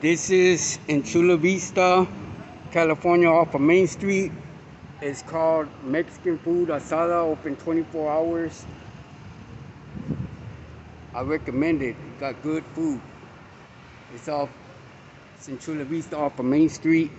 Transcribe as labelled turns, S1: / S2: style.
S1: This is in Chula Vista, California, off of Main Street. It's called Mexican Food Asada, open 24 hours. I recommend it. It got good food. It's off it's in Chula Vista off of Main Street.